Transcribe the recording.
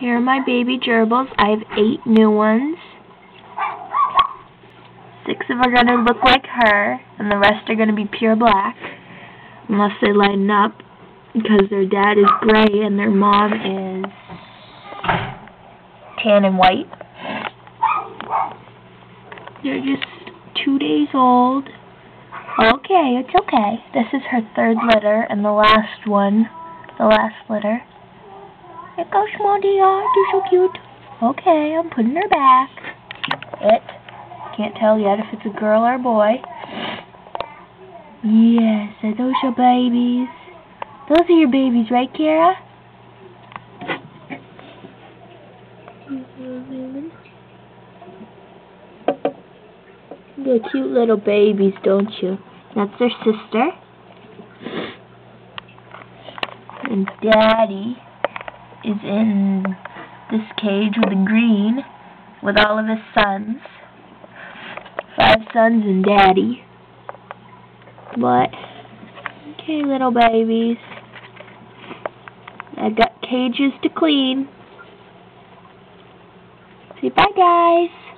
Here are my baby gerbils. I have eight new ones. Six of them are going to look like her, and the rest are going to be pure black. Unless they lighten up, because their dad is gray and their mom is tan and white. They're just two days old. Okay, it's okay. This is her third litter, and the last one, the last litter. Goes Monty, you're so cute. Okay, I'm putting her back. It. Can't tell yet if it's a girl or a boy. Yes, are those your babies? Those are your babies, right, Kara? They're cute little babies, don't you? That's their sister. And Daddy is in this cage with the green with all of his sons. Five sons and Daddy. But, okay, little babies. I've got cages to clean. Say bye, guys.